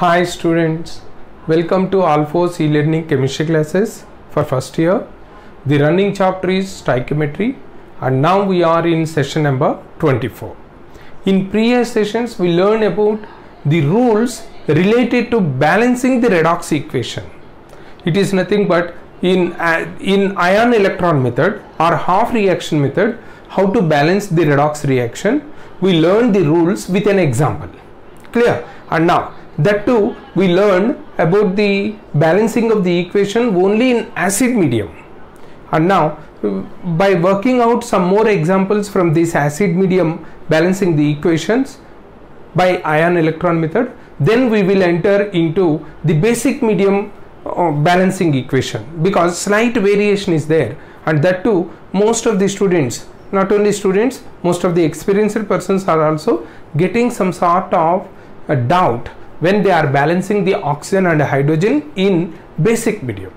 Hi students, welcome to Alphores e-learning chemistry classes for first year. The running chapter is stoichiometry and now we are in session number 24. In previous sessions we learned about the rules related to balancing the redox equation. It is nothing but in, uh, in ion electron method or half reaction method how to balance the redox reaction. We learned the rules with an example. Clear? And now that too we learned about the balancing of the equation only in acid medium. And now by working out some more examples from this acid medium balancing the equations by ion electron method then we will enter into the basic medium uh, balancing equation because slight variation is there. And that too most of the students not only students most of the experienced persons are also getting some sort of a doubt when they are balancing the oxygen and hydrogen in basic medium.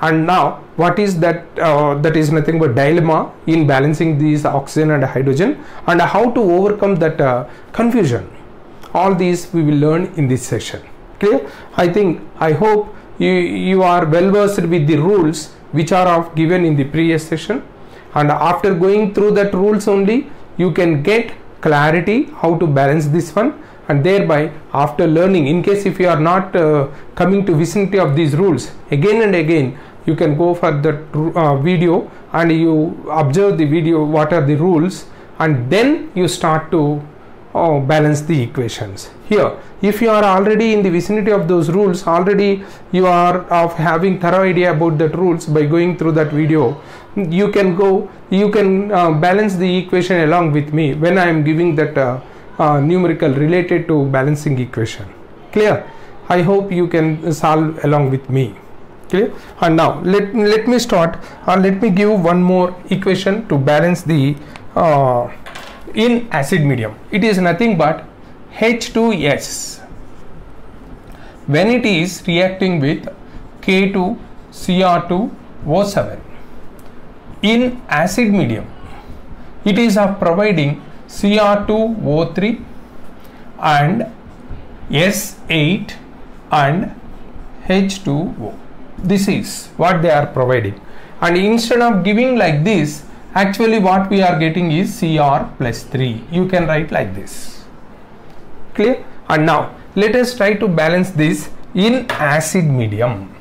And now what is that uh, that is nothing but dilemma in balancing these oxygen and hydrogen and how to overcome that uh, confusion? All these we will learn in this session. Clear? I think i hope you you are well versed with the rules which are of given in the previous session. And after going through that rules only you can get clarity how to balance this one and thereby after learning in case if you are not uh, coming to vicinity of these rules again and again you can go for the uh, video and you observe the video what are the rules and then you start to uh, balance the equations. Here if you are already in the vicinity of those rules already you are of having thorough idea about that rules by going through that video you can go you can uh, balance the equation along with me when i am giving that uh, uh, numerical related to balancing equation. Clear? I hope you can solve along with me. Clear? And now let let me start. Uh, let me give one more equation to balance the uh, in acid medium. It is nothing but h2s when it is reacting with k2 cr2 o7 in acid medium it is of providing Cr2O3 and S8 and H2O. This is what they are providing. And instead of giving like this, actually what we are getting is Cr plus 3. You can write like this. Clear? And now let us try to balance this in acid medium.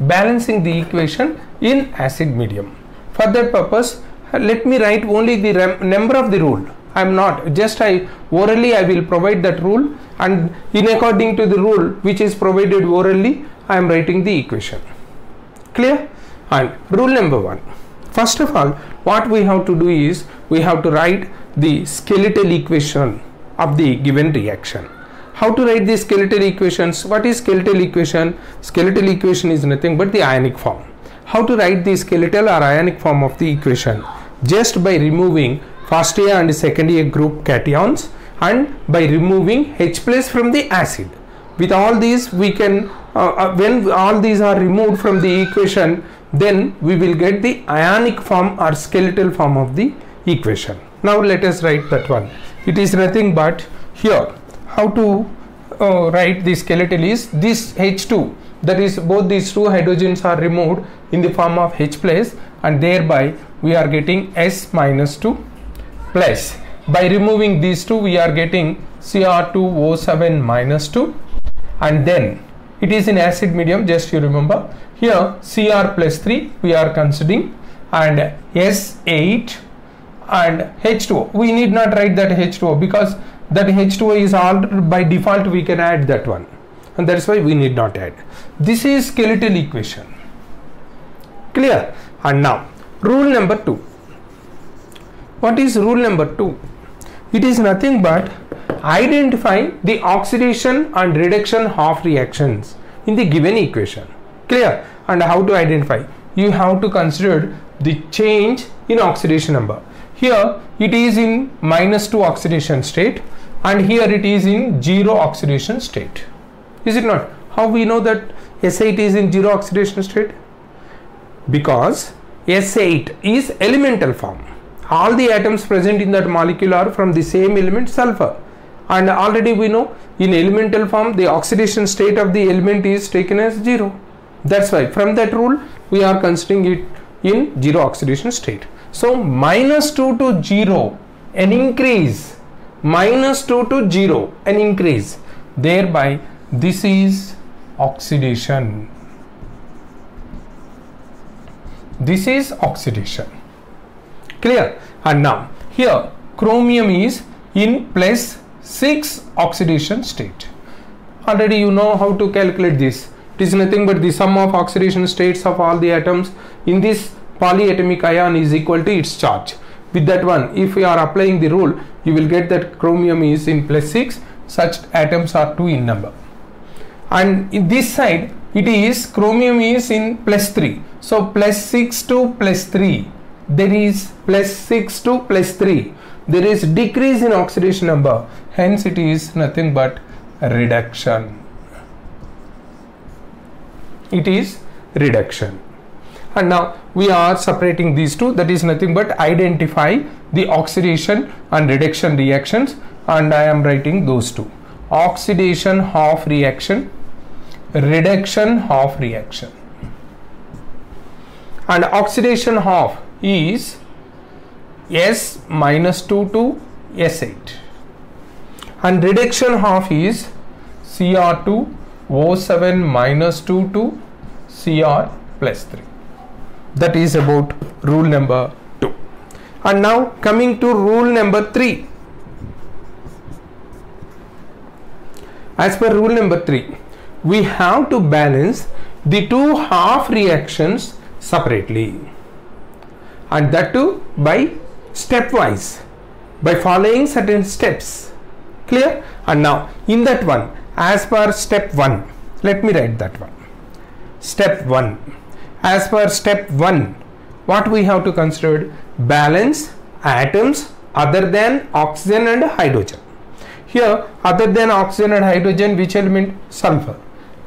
Balancing the equation in acid medium. For that purpose, let me write only the number of the rule I am not. Just I orally I will provide that rule and in according to the rule which is provided orally I am writing the equation. Clear? And rule number one. First of all what we have to do is we have to write the skeletal equation of the given reaction. How to write the skeletal equations? What is skeletal equation? Skeletal equation is nothing but the ionic form. How to write the skeletal or ionic form of the equation? Just by removing first year and second group cations and by removing H plus from the acid. With all these we can uh, uh, when all these are removed from the equation then we will get the ionic form or skeletal form of the equation. Now let us write that one. It is nothing but here how to uh, write the skeletal is this H2 that is both these two hydrogens are removed in the form of H plus and thereby we are getting S minus 2 plus. By removing these two we are getting Cr2O7 minus 2 and then it is in acid medium just you remember. Here Cr plus 3 we are considering. And S8 and H2O we need not write that H2O because that H2O is all by default we can add that one. And that is why we need not add. This is skeletal equation. Clear? And now rule number 2 what is rule number 2? It is nothing but identify the oxidation and reduction half reactions in the given equation. Clear? And how to identify? You have to consider the change in oxidation number. Here it is in minus 2 oxidation state and here it is in 0 oxidation state. Is it not? How we know that S8 is in 0 oxidation state? Because S8 is elemental form all the atoms present in that molecule are from the same element sulfur. And already we know in elemental form the oxidation state of the element is taken as 0 that's why from that rule we are considering it in 0 oxidation state. So minus 2 to 0 an increase. Minus 2 to 0 an increase. Thereby this is oxidation. This is oxidation clear? And now here chromium is in plus 6 oxidation state. Already you know how to calculate this. It is nothing but the sum of oxidation states of all the atoms in this polyatomic ion is equal to its charge. With that one if we are applying the rule you will get that chromium is in plus 6 such atoms are 2 in number. And in this side it is chromium is in plus 3 so plus 6 to plus 3 there is plus 6 to plus 3 there is decrease in oxidation number. Hence it is nothing but reduction. It is reduction. And now we are separating these two. That is nothing but identify the oxidation and reduction reactions. And I am writing those two. Oxidation half reaction reduction half reaction. And oxidation half is S minus 2 to S8 and reduction half is Cr2 O7 minus 2 to Cr plus 3 that is about rule number 2 and now coming to rule number 3 as per rule number 3 we have to balance the two half reactions separately and that too by stepwise by following certain steps. Clear? And now in that one as per step 1 let me write that one. Step 1 as per step 1 what we have to consider? Balance atoms other than oxygen and hydrogen. Here other than oxygen and hydrogen which element? Sulfur.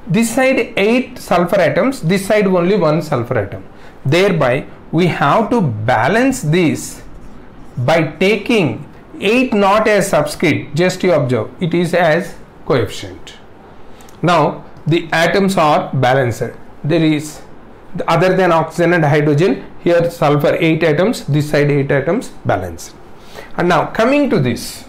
This side 8 sulfur atoms this side only one sulfur atom. Thereby we have to balance this by taking 8 not as subscript just you observe it is as coefficient. Now the atoms are balanced. There is other than oxygen and hydrogen here sulfur 8 atoms this side 8 atoms balanced. And now coming to this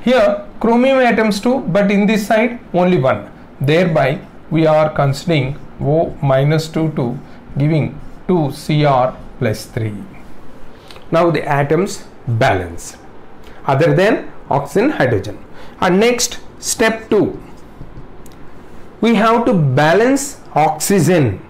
here chromium atoms too but in this side only one. Thereby we are considering O minus 2 to giving 2 Cr plus 3 now the atoms balance other than oxygen hydrogen. And next step 2 we have to balance oxygen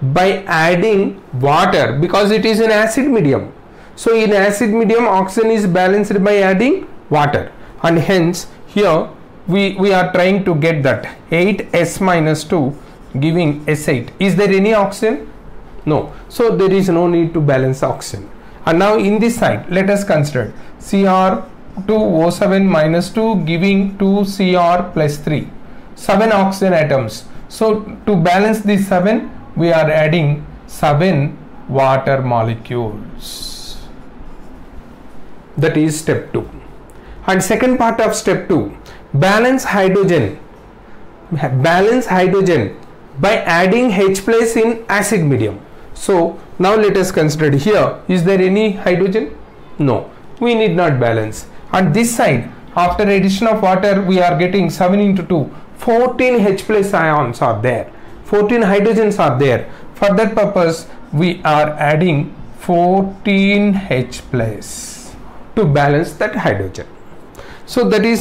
by adding water because it is an acid medium. So in acid medium oxygen is balanced by adding water. And hence here we we are trying to get that 8s minus 2 giving s8 is there any oxygen no. So there is no need to balance oxygen. And now in this side let us consider Cr2O7 minus 2 giving 2 Cr plus 3 7 oxygen atoms. So to balance these 7 we are adding 7 water molecules. That is step 2 and second part of step 2 balance hydrogen. Balance hydrogen by adding H plus in acid medium so now let us consider here is there any hydrogen? No. We need not balance. On this side after addition of water we are getting 7 into 2 14 H plus ions are there. 14 hydrogens are there. For that purpose we are adding 14 H plus to balance that hydrogen. So that is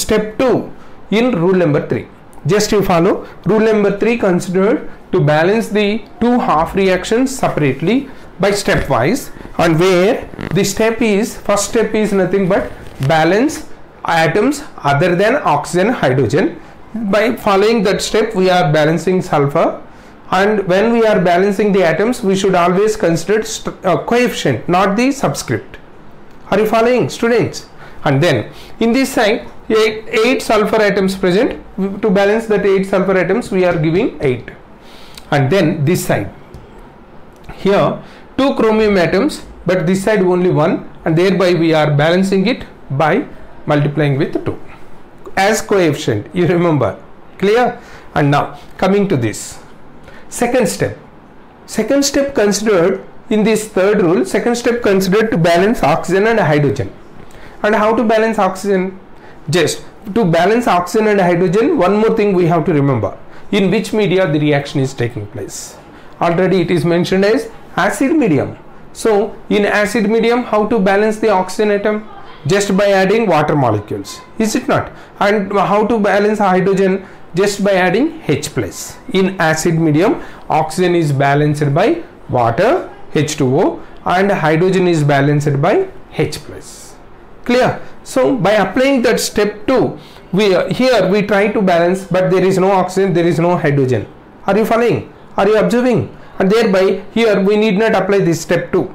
step 2 in rule number 3 just you follow. Rule number 3 considered to balance the two half reactions separately by stepwise and where the step is first step is nothing but balance atoms other than oxygen hydrogen. By following that step we are balancing sulfur and when we are balancing the atoms we should always consider uh, coefficient not the subscript. Are you following students? And then in this side eight, eight sulfur atoms present. To balance that eight sulfur atoms we are giving 8 and then this side. Here two chromium atoms but this side only one and thereby we are balancing it by multiplying with 2 as coefficient you remember. Clear? And now coming to this. Second step. Second step considered in this third rule second step considered to balance oxygen and hydrogen. And how to balance oxygen? Just to balance oxygen and hydrogen one more thing we have to remember in which media the reaction is taking place. Already it is mentioned as acid medium. So in acid medium how to balance the oxygen atom? Just by adding water molecules is it not? And how to balance hydrogen? Just by adding H plus. In acid medium oxygen is balanced by water H2O and hydrogen is balanced by H plus. Clear? So by applying that step 2 we uh, here we try to balance but there is no oxygen there is no hydrogen. Are you following? Are you observing? And thereby here we need not apply this step 2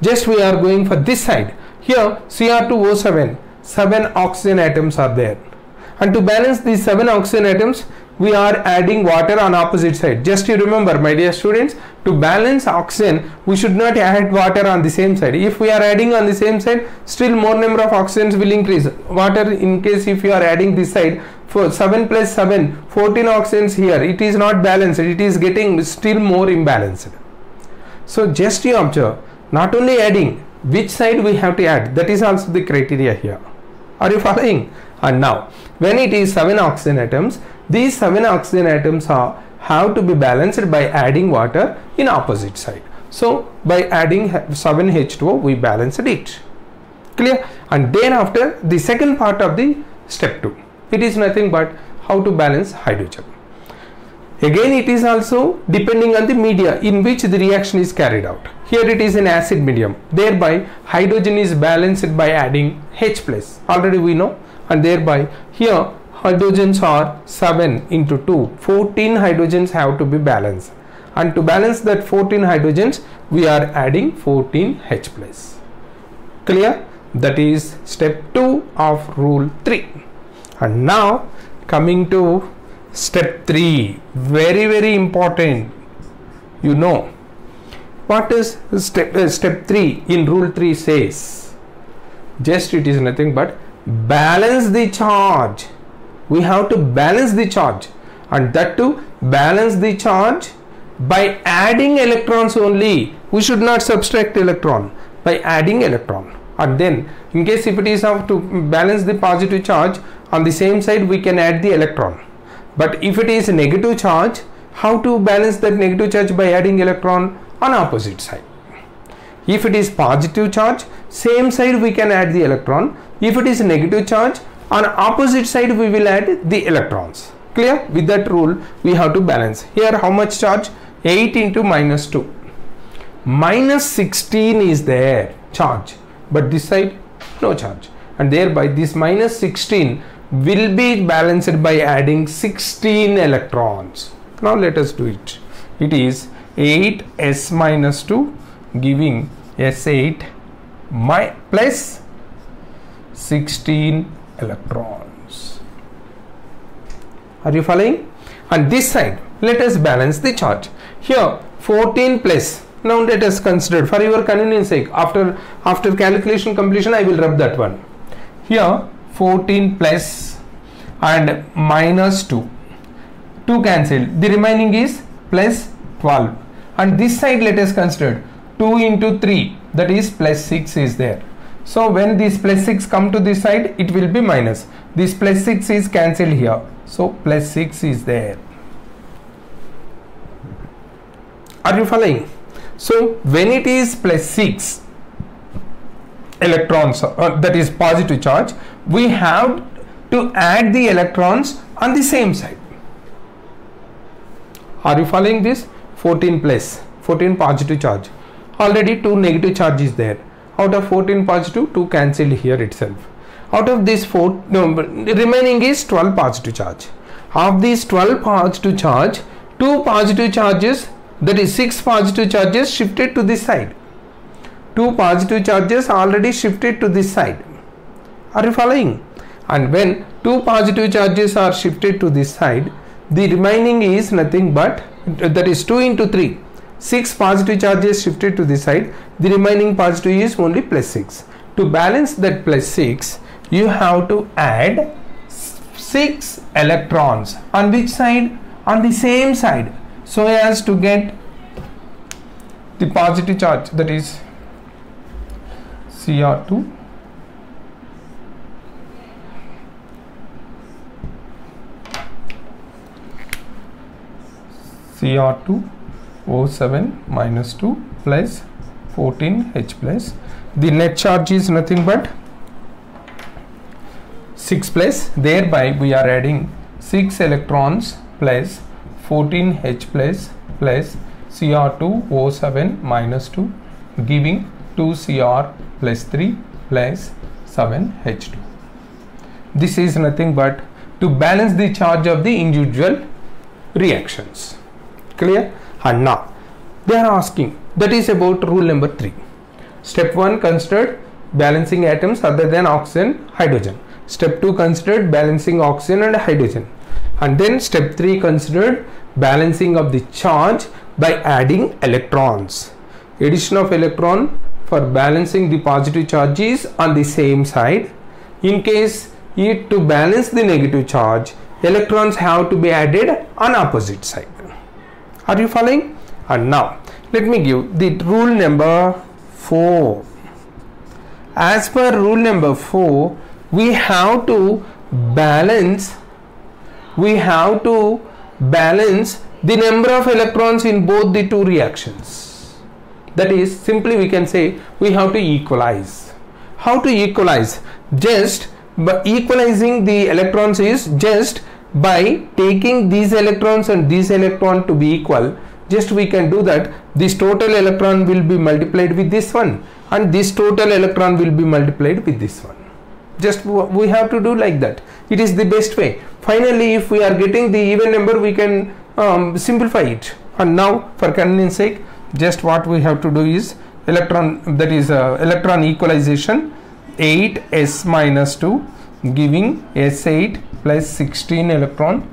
just we are going for this side. Here Cr2O7 seven oxygen atoms are there. And to balance these seven oxygen atoms we are adding water on opposite side. Just you remember my dear students to balance oxygen we should not add water on the same side. If we are adding on the same side still more number of oxygens will increase. Water in case if you are adding this side for 7 plus 7 14 oxygens here it is not balanced. It is getting still more imbalanced. So just you observe not only adding which side we have to add? That is also the criteria here. Are you following? And now when it is 7 oxygen atoms these 7 oxygen atoms are have to be balanced by adding water in opposite side. So by adding 7 H2O we balanced it. Clear? And then after the second part of the step 2 it is nothing but how to balance hydrogen. Again it is also depending on the media in which the reaction is carried out. Here it is an acid medium. Thereby hydrogen is balanced by adding H plus. Already we know. And thereby here hydrogens are 7 into 2 14 hydrogens have to be balanced. And to balance that 14 hydrogens we are adding 14 H plus. Clear? That is step 2 of rule 3 and now coming to step 3 very very important. You know what is step uh, step 3 in rule 3 says? Just it is nothing but balance the charge we have to balance the charge. And that to balance the charge by adding electrons only we should not subtract electron. By adding electron. And then in case if it is of to balance the positive charge on the same side we can add the electron. But if it is negative charge how to balance that negative charge by adding electron? On opposite side. If it is positive charge same side we can add the electron. If it is negative charge on opposite side we will add the electrons. Clear? With that rule we have to balance. Here how much charge? 8 into minus 2 minus 16 is there charge. But this side no charge. And thereby this minus 16 will be balanced by adding 16 electrons. Now let us do it. It is 8 s minus 2 giving s8 my plus 16 electrons. Are you following? And this side let us balance the charge here 14 plus. Now let us consider for your convenience sake after after calculation completion i will rub that one. Here 14 plus and minus 2 2 cancel the remaining is plus 12 and this side let us consider 2 into 3 that is plus 6 is there so when this plus 6 come to this side it will be minus. This plus 6 is cancelled here. So plus 6 is there. Are you following? So when it is plus 6 electrons uh, that is positive charge we have to add the electrons on the same side. Are you following this? 14 plus 14 positive charge. Already two negative charges there out of 14 positive 2 cancelled here itself. Out of this 4 no, remaining is 12 positive charge. Of these 12 positive charge 2 positive charges that is 6 positive charges shifted to this side. 2 positive charges already shifted to this side. Are you following? And when 2 positive charges are shifted to this side the remaining is nothing but that is 2 into 3 6 positive charges shifted to this side. The remaining positive is only plus 6 to balance that plus 6 you have to add 6 electrons on which side? On the same side so as to get the positive charge that is Cr2 Cr2 O7 minus 2 plus 14 H plus. The net charge is nothing but 6 plus. Thereby we are adding 6 electrons plus 14 H plus plus Cr2 O7 minus 2 giving 2 Cr plus 3 plus 7 H2 this is nothing but to balance the charge of the individual reactions. Clear and now they are asking that is about rule number 3 step 1 considered balancing atoms other than oxygen hydrogen. Step 2 considered balancing oxygen and hydrogen. And then step 3 considered balancing of the charge by adding electrons. Addition of electron for balancing the positive charges on the same side. In case it to balance the negative charge electrons have to be added on opposite side are you following? And now let me give the rule number 4 as per rule number 4 we have to balance we have to balance the number of electrons in both the two reactions. That is simply we can say we have to equalize. How to equalize? Just by equalizing the electrons is just by taking these electrons and these electron to be equal just we can do that this total electron will be multiplied with this one and this total electron will be multiplied with this one. Just we have to do like that. It is the best way. Finally if we are getting the even number we can um, simplify it. And now for convenience sake just what we have to do is electron that is uh, electron equalization 8 s minus 2 giving s8 plus 16 electron.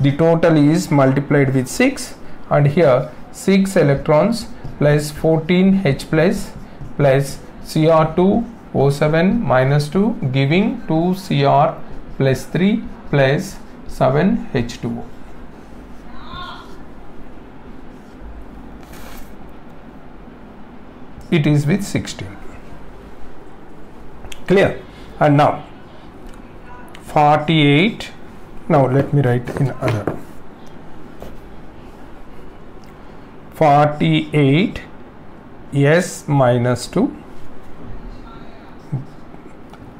The total is multiplied with 6 and here 6 electrons plus 14 h plus plus cr2 o7 minus 2 giving 2 cr plus 3 plus 7 h2o it is with 16 clear? And now 48 now let me write in other. 48 s minus 2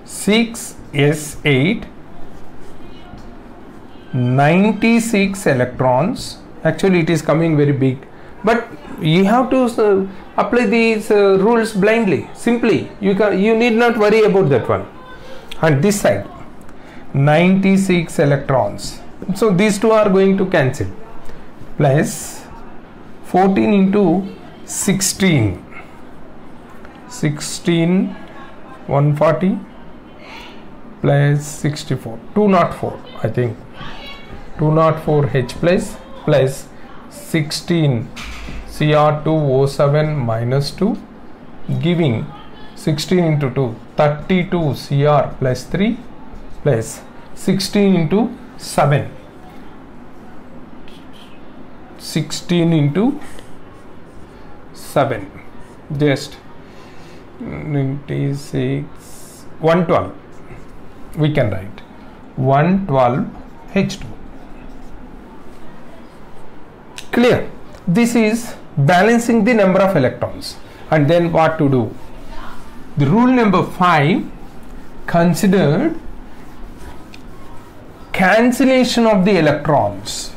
6 s8 96 electrons. Actually it is coming very big. But you have to uh, apply these uh, rules blindly simply. You can you need not worry about that one. And this side 96 electrons. So these two are going to cancel plus 14 into 16 16 140 plus 64 204 i think. 204 h plus plus 16 Cr2O7 minus 2 giving 16 into 2 32 Cr plus 3 plus 16 into 7 16 into 7 just 96 112 we can write 112 H2 clear? This is balancing the number of electrons. And then what to do? The rule number 5 considered cancellation of the electrons.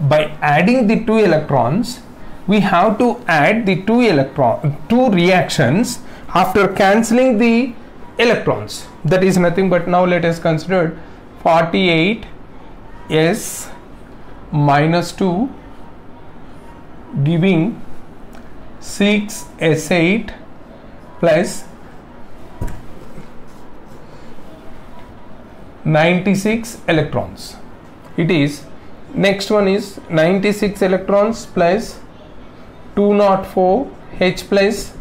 By adding the two electrons we have to add the two electron two reactions after cancelling the electrons. That is nothing but now let us consider 48 s minus 2 giving 6 S8 plus 96 electrons. It is next one is 96 electrons plus 204 H plus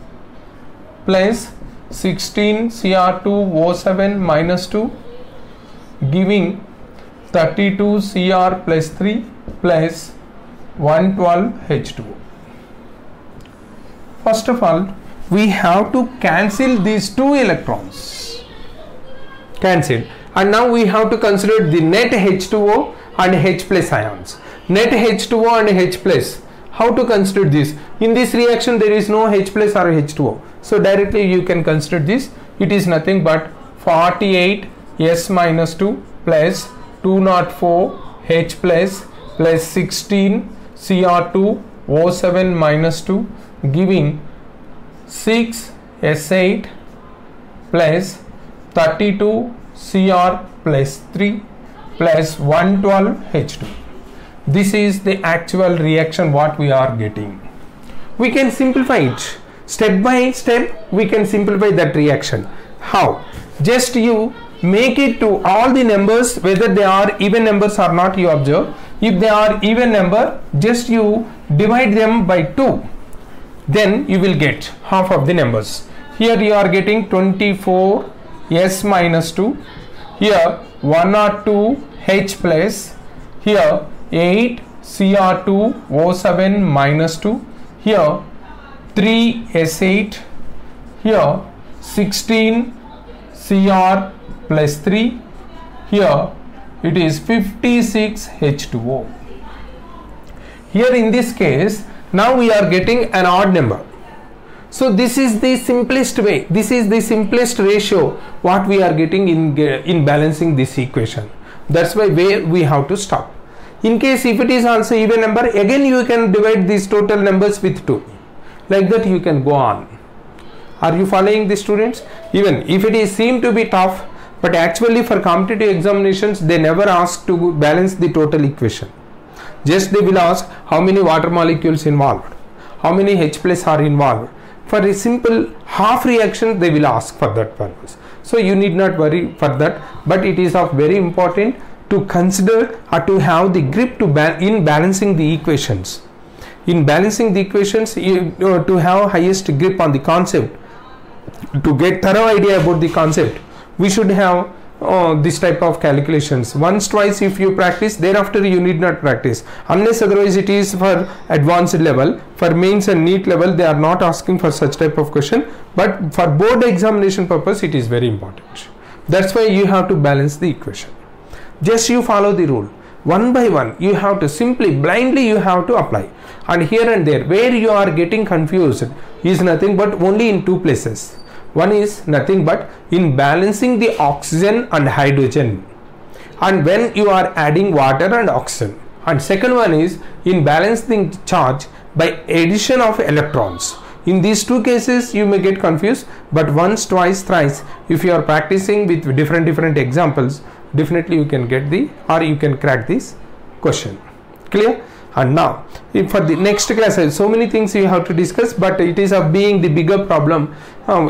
plus 16 Cr2O7 minus 2 giving 32 Cr plus 3 plus 112 H2O. First of all, we have to cancel these two electrons. Cancel. And now we have to consider the net H2O and H plus ions. Net H2O and H plus. How to consider this? In this reaction, there is no H plus or H2O. So directly you can consider this. It is nothing but 48 S minus 2 plus 204 H plus plus 16 Cr2 O7 minus 2 giving 6 S8 plus 32 Cr plus 3 plus 112 H2. This is the actual reaction what we are getting. We can simplify it. Step by step we can simplify that reaction. How? Just you make it to all the numbers whether they are even numbers or not you observe. If they are even number just you divide them by 2 then you will get half of the numbers. Here you are getting 24 S minus 2 here 1 or 2 H plus. Here 8 Cr2 O7 minus 2 here 3 S8 here 16 Cr plus 3 here it is 56 H2O here in this case now we are getting an odd number so this is the simplest way. This is the simplest ratio what we are getting in in balancing this equation. That's why where we have to stop. In case if it is also even number again you can divide these total numbers with 2 like that you can go on. Are you following the students? Even if it is seem to be tough but actually for competitive examinations they never ask to balance the total equation. Just they will ask how many water molecules involved how many h plus are involved for a simple half reaction they will ask for that purpose. So you need not worry for that. But it is of very important to consider or to have the grip to ba in balancing the equations. In balancing the equations you, uh, to have highest grip on the concept. To get thorough idea about the concept we should have uh, this type of calculations. Once twice if you practice thereafter you need not practice. Unless otherwise it is for advanced level. For mains and NEET level they are not asking for such type of question. But for board examination purpose it is very important. That's why you have to balance the equation. Just you follow the rule. One by one you have to simply blindly you have to apply. And here and there where you are getting confused is nothing but only in two places one is nothing but in balancing the oxygen and hydrogen. And when you are adding water and oxygen. And second one is in balancing charge by addition of electrons. In these two cases you may get confused but once twice thrice if you are practicing with different different examples definitely you can get the or you can crack this question. Clear and now for the next class so many things you have to discuss but it is of being the bigger problem.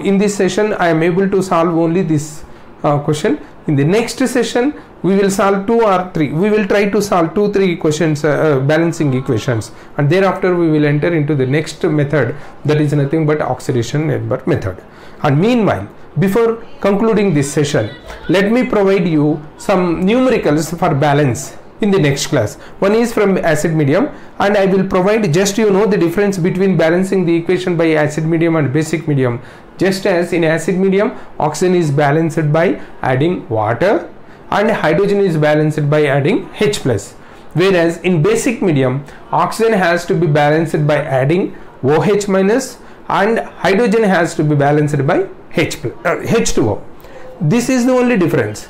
In this session i am able to solve only this uh, question. In the next session we will solve two or three. We will try to solve two three questions uh, uh balancing equations. And thereafter we will enter into the next method. That is nothing but oxidation number method. And meanwhile before concluding this session let me provide you some numericals for balance in the next class. One is from acid medium and I will provide just you know the difference between balancing the equation by acid medium and basic medium. Just as in acid medium oxygen is balanced by adding water and hydrogen is balanced by adding H plus. Whereas in basic medium oxygen has to be balanced by adding OH minus and hydrogen has to be balanced by H plus, uh, H2O. This is the only difference.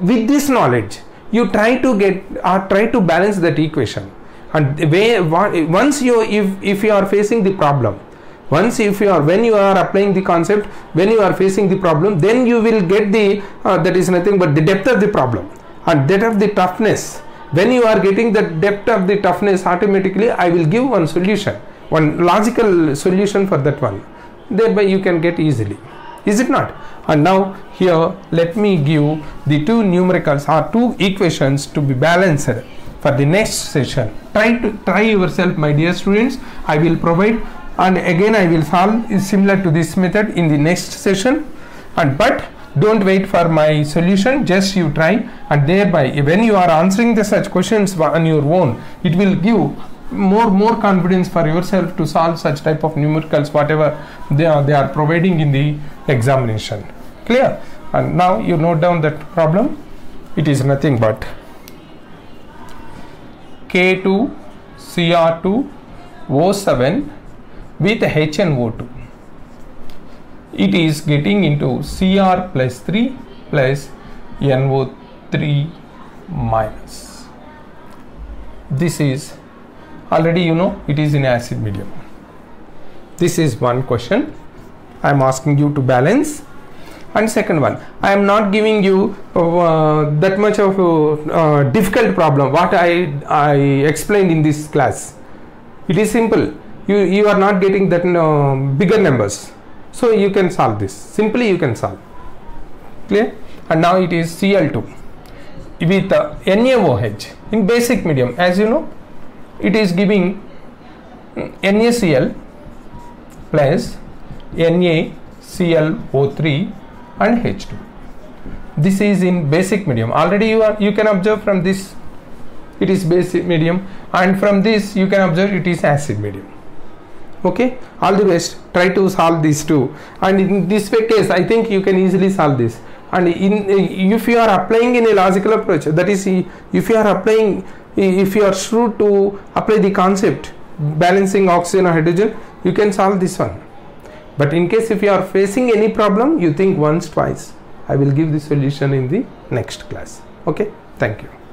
With this knowledge you try to get or try to balance that equation. And way, once you if, if you are facing the problem once if you are when you are applying the concept when you are facing the problem then you will get the uh, that is nothing but the depth of the problem. And depth of the toughness. When you are getting the depth of the toughness automatically i will give one solution. One logical solution for that one. Thereby you can get easily is it not? And now here let me give the two numericals or two equations to be balanced for the next session. Try to try yourself my dear students. I will provide and again I will solve similar to this method in the next session. And but don't wait for my solution. Just you try. And thereby when you are answering the such questions on your own it will give more more confidence for yourself to solve such type of numericals whatever they are they are providing in the examination. Clear? And now you note down that problem. It is nothing but K2 Cr2 O7 with HNO2 it is getting into Cr plus 3 plus NO3 minus. This is already you know it is in acid medium. This is one question i am asking you to balance. And second one i am not giving you uh, that much of a uh, difficult problem what i i explained in this class. It is simple. You you are not getting that uh, bigger numbers. So you can solve this. Simply you can solve. Clear? And now it is cl2 with uh, NaOH in basic medium as you know it is giving NaCl plus NaClO3 and H2 this is in basic medium. Already you are you can observe from this. It is basic medium and from this you can observe it is acid medium. Okay? All the best. Try to solve these two and in this case i think you can easily solve this. And in if you are applying in a logical approach that is if you are applying if you are shrewd to apply the concept balancing oxygen or hydrogen you can solve this one but in case if you are facing any problem you think once twice. I will give the solution in the next class. Okay? Thank you